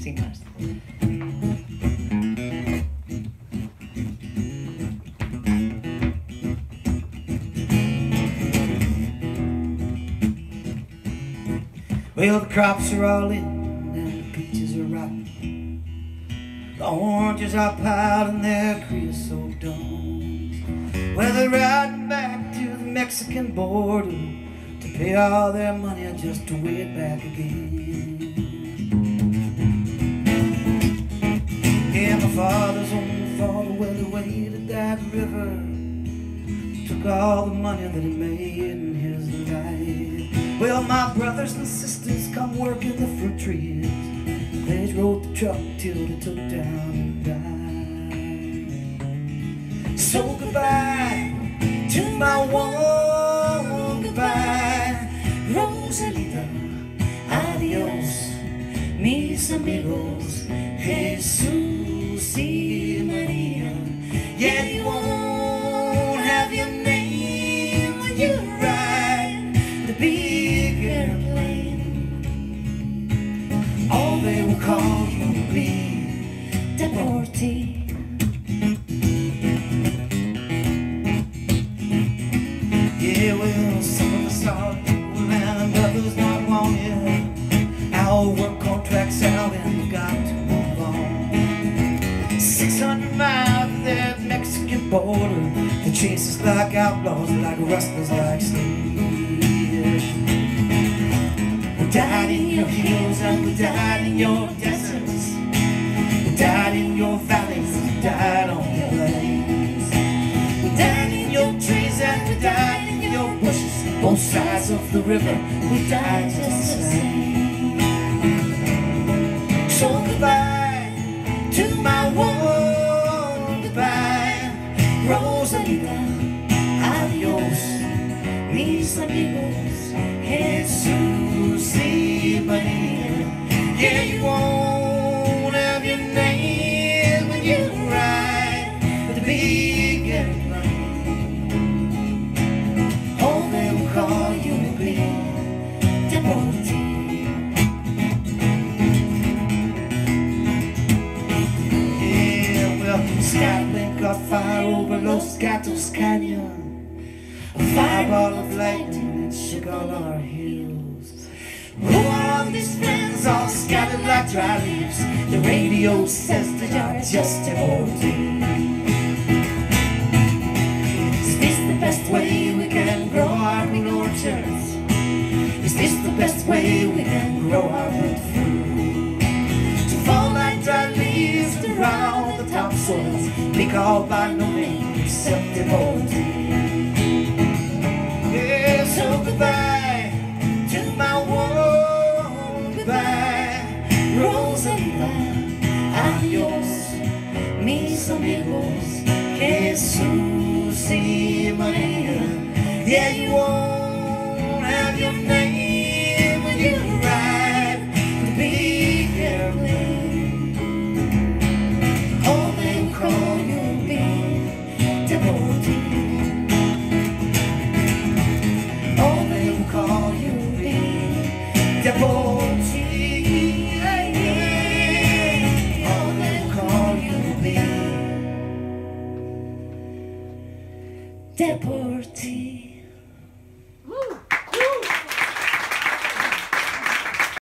sin más. Well, the crops are all in, and the peaches are ripe. The oranges are piled and their creosote domes. Well, they're riding back to the Mexican border to pay all their money just to wait back again. My father's own father well away to that river. Took all the money that he made in his life. Well, my brothers and sisters come work in the fruit trees. They rode the truck till they took down and died. So goodbye to my one goodbye, Rosalita. Adios, mis amigos, Jesus y Maria. Yeah, you won't have your name when you ride the big airplane. All they will call you will be deportee. Border. They chase like outlaws, like rustlers, like slaves. We died in your hills and we died in your deserts. We died in your valleys, we died on your plains. We died in your trees and we died in your bushes. Both sides of the river, we died just the same. So goodbye amigos, Jesus y Maria. Yeah, you won't have your name when you ride the big airplane. All they will call you deportee. Yeah, well, Skylink got fire over Los Gatos Canyon. A fireball of lightning that shook all our hills. All these friends all scattered like dry leaves? The radio says that you're just deportee. Is this the best way we can grow our green orchards? Is this the best way we can grow our food? To fall like dry leaves around the topsoils, be called by no name except deportee. Yeah, Yeah, you won't have your name when you you will be deportee. All they call you be deportee. All they call you be deportee.